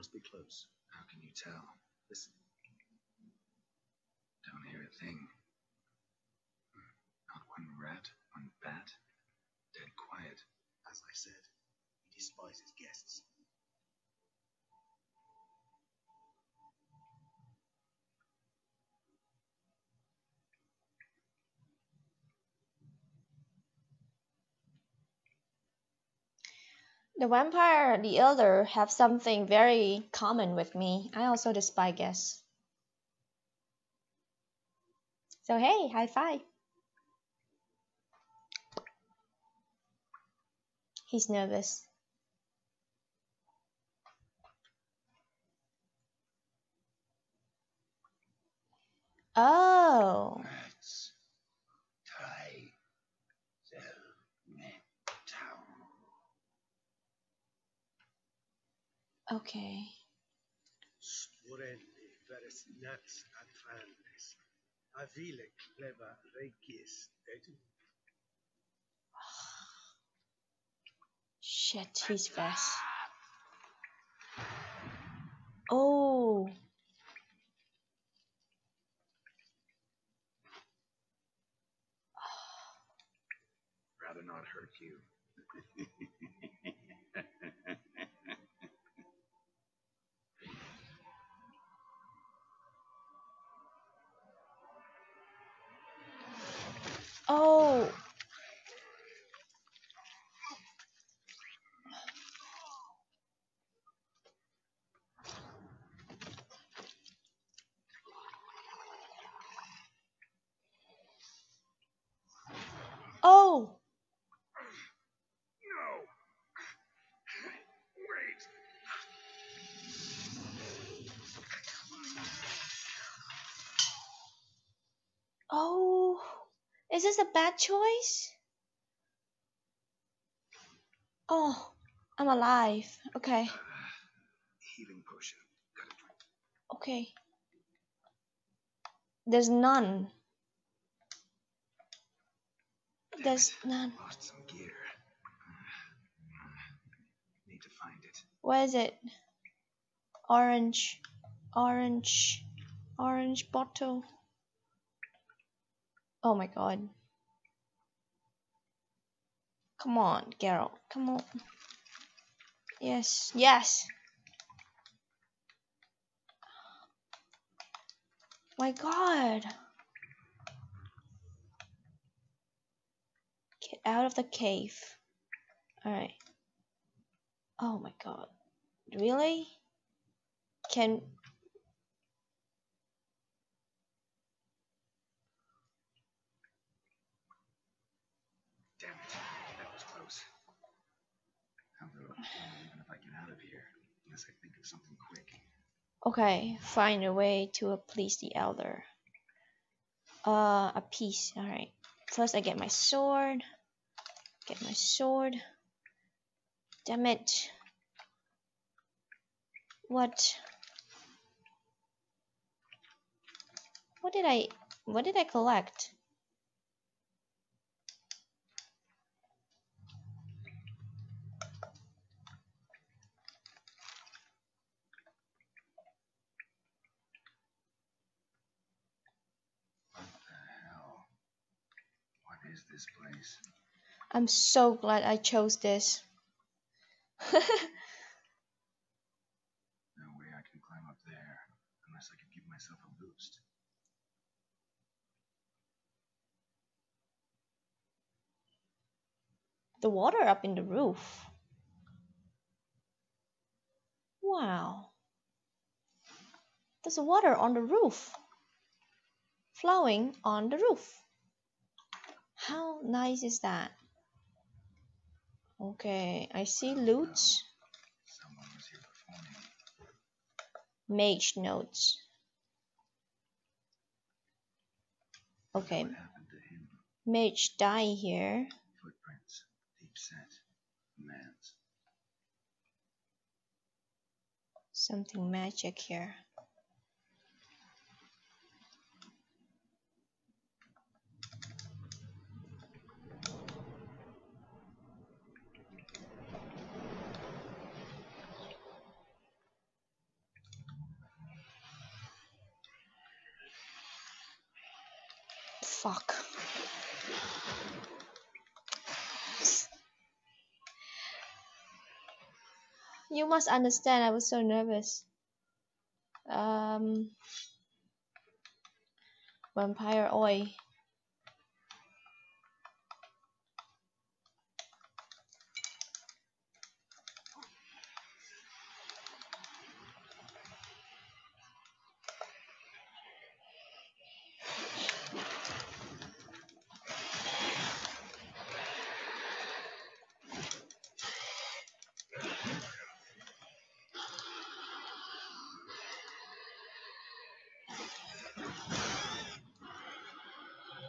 Must be close. How can you tell? Listen. Don't hear a thing. Not one rat, one bat. Dead quiet. As I said, he despises guests. The vampire, the elder, have something very common with me. I also despise guests. So hey, high five. He's nervous. Oh. Okay. Sturenli veres nats advantes. Avile cleva regis detum. Shit, he's fast. Oh. Rather not hurt you. Is this a bad choice? Oh, I'm alive. Okay. Healing potion. Okay. There's none. There's none. Lost some gear. Need to find it. Where is it? Orange. Orange. Orange bottle. Oh my god. Come on, Geralt. Come on. Yes, yes. My god. Get out of the cave. Alright. Oh my god. Really? Can Damn it. That was close. How little, even if I get out of here, unless I think of something quick. Okay, find a way to appease the elder. Uh, a piece. All right. First, I get my sword. Get my sword. Damn it. What? What did I? What did I collect? Is this place? I'm so glad I chose this. No way I can climb up there, unless I can give myself a boost. the water up in the roof. Wow. There's water on the roof. Flowing on the roof. How nice is that? Okay, I see loot. Someone was here before me. Mage notes. Okay, What happened to him? mage die here. Footprints. Deep set. Man's. Something magic here. fuck. You must understand, I was so nervous. Um, vampire oil.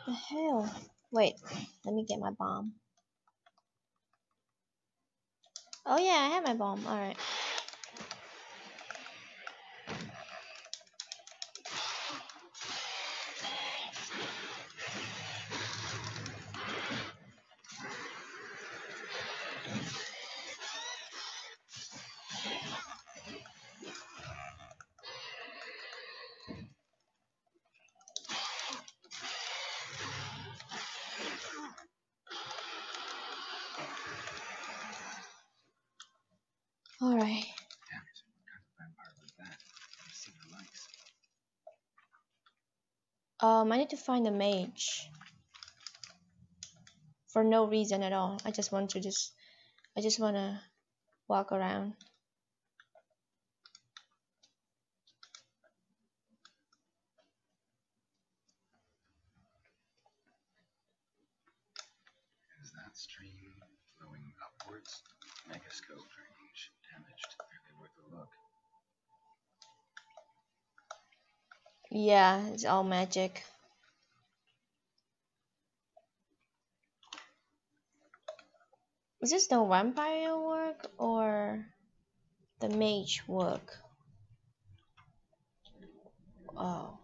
The hell? Wait, let me get my bomb. Oh yeah, I have my bomb. Alright. The likes. Um, I need to find a mage. For no reason at all. I just want to just, I just want to walk around. Stream flowing upwards? Megascope range damaged. Barely worth a look. Yeah, it's all magic. Is this the vampire work or the mage work? Oh.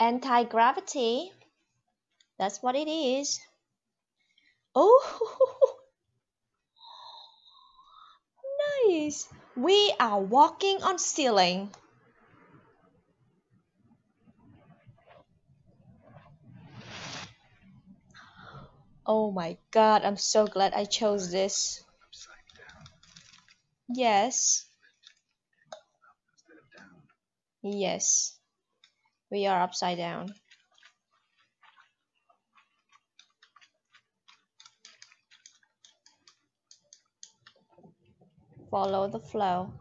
Anti-gravity. That's what it is. Oh, nice. We are walking on ceiling. Oh my god, I'm so glad I chose this. Yes, yes. We are upside down. Follow the flow.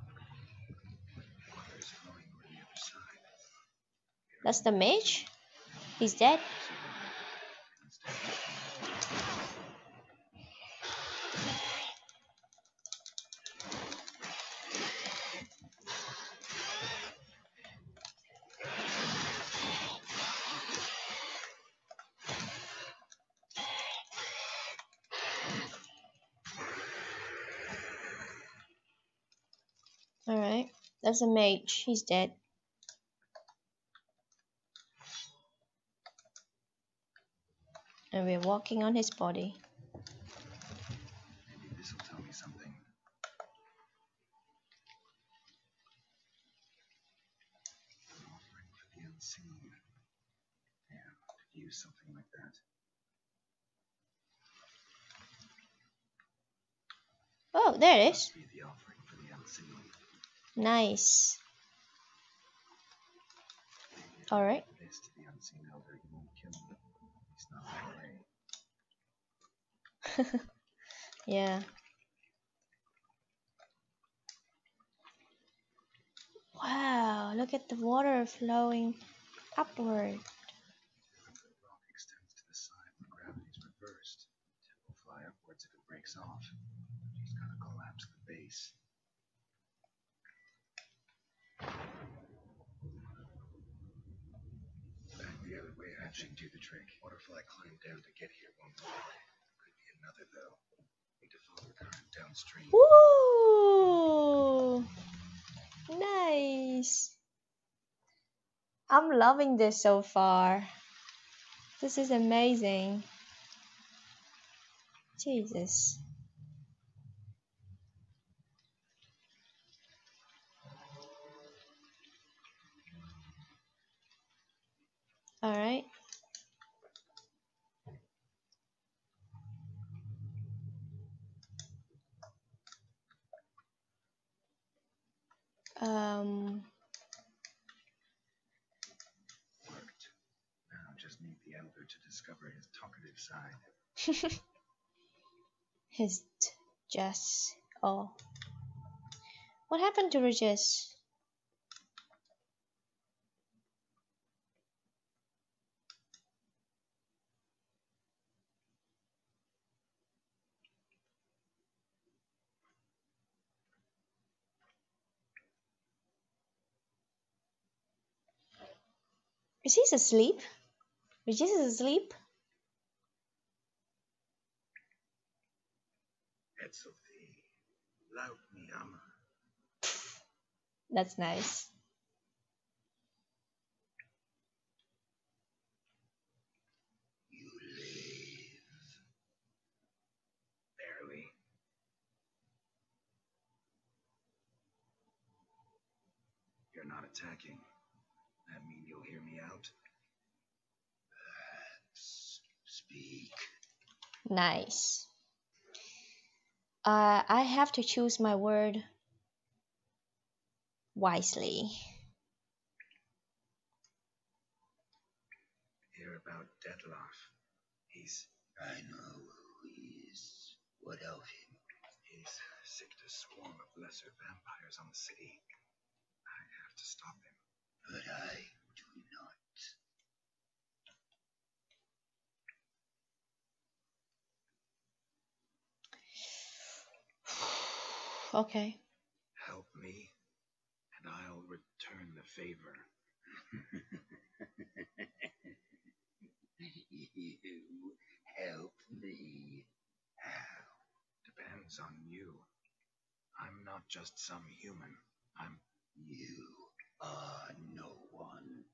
That's the mage? He's dead? That's a mage. He's dead. And we're walking on his body. Maybe this will tell me something. An offering for the unseen. Yeah, could use something like that. Oh, there it is. Nice. Alright. This to the unseen elder, he won't kill me. He's not that way. Yeah. Wow, look at the water flowing upward. The rock extends to the side reversed. Tip will fly upwards if it breaks off. Just gotta collapse the base. Back the other way, do the trick. Climbed down to get here one more. Could be another though. Need to follow the current downstream. Woo! Nice. I'm loving this so far. This is amazing. Jesus. All right. Um, Worked. Now just need the elder to discover his talkative side. his t- Jess. Oh. What happened to Regis? Is he asleep? Is asleep? Laut mi ama. That's nice. You live. Barely. You're not attacking. That mean you'll hear me out? S- Speak. Nice. Uh, I have to choose my word wisely. Hear about Dettlaff. He's I know who he is. What of him? he's sicked a swarm of lesser vampires on the city. I have to stop him. But I do not. Okay. Help me, and I'll return the favor. you help me. How? Depends on you. I'm not just some human. I'm You are no one.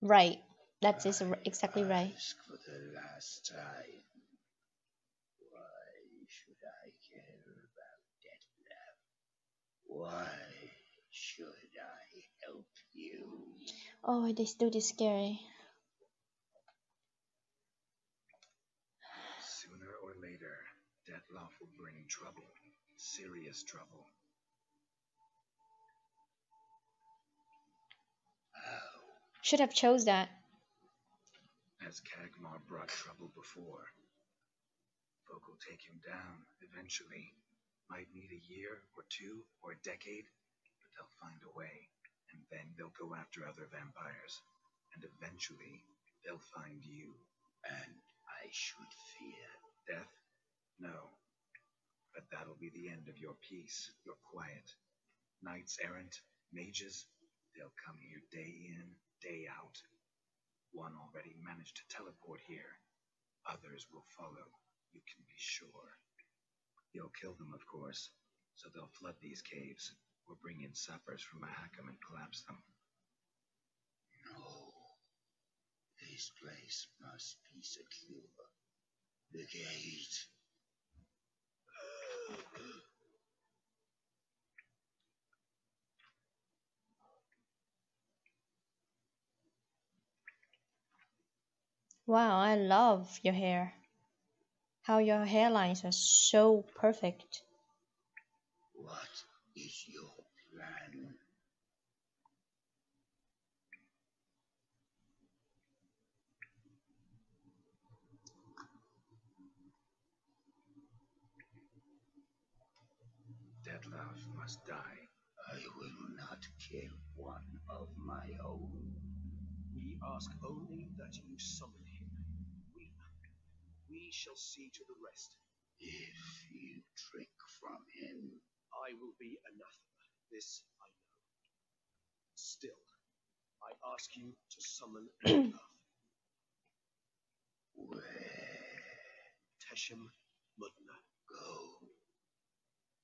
Right. That is exactly right. For the last time. Why should I care about Dettlaff? Why should I help you? Oh, this dude is scary. sooner or later, Dettlaff will bring trouble. Serious trouble. Should have chose that. As Kagmar brought trouble before. Folk will take him down eventually. Might need a year or two or a decade, but they'll find a way. And then they'll go after other vampires. And eventually, they'll find you. And I should fear. Death? No. But that'll be the end of your peace, your quiet. Knights errant, mages, they'll come here day in, day out. One already managed to teleport here. Others will follow, you can be sure. You'll kill them, of course, so they'll flood these caves, or bring in sappers from Mahakam and collapse them. No. This place must be secure. The gate. Wow, I love your hair. How your hairlines are so perfect. What is your plan? Dettlaff must die. I will not kill one of my own. We ask only that you summon we shall see to the rest. If you drink from him, I will be anathema. This I know. Still, I ask you to summon Olaf, where Tesham Mutna. go?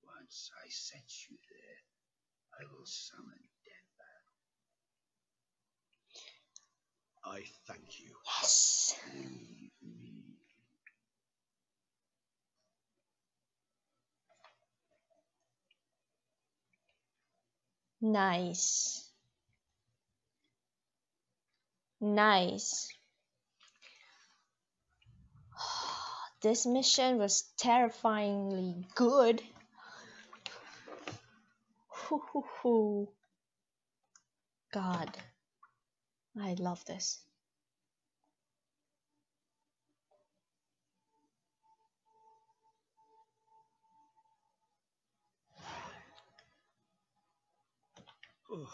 Once I set you there, I will summon Denver. I thank you. Yes. Leave me. Nice. Nice. This mission was terrifyingly good. God, I love this. Oh,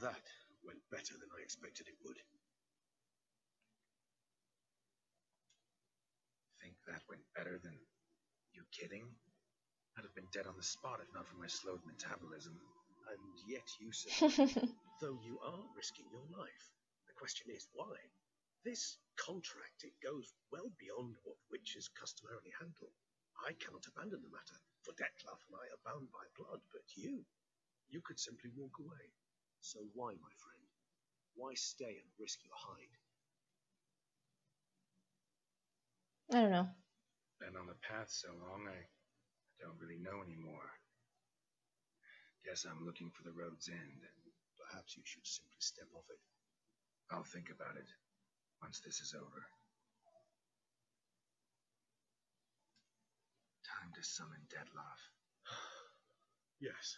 that went better than I expected it would. Think that went better than you kidding? I'd have been dead on the spot if not for my slowed metabolism. And yet you survived, though you are risking your life. The question is why? This contract, it goes well beyond what witches customarily handle. I cannot abandon the matter, for Dettlaff and I are bound by blood, but you, you could simply walk away. So why, my friend? Why stay and risk your hide? I don't know. Been on the path so long, I don't really know anymore. Guess I'm looking for the road's end. Perhaps you should simply step off it. I'll think about it once this is over. Time to summon Dettlaff. Yes,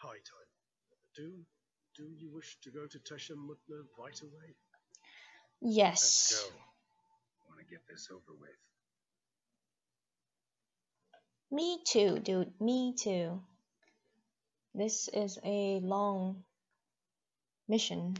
high time. Do do you wish to go to Tesham Mutna right away? Yes. Let's go. Want to get this over with. Me too, dude. Me too. This is a long mission.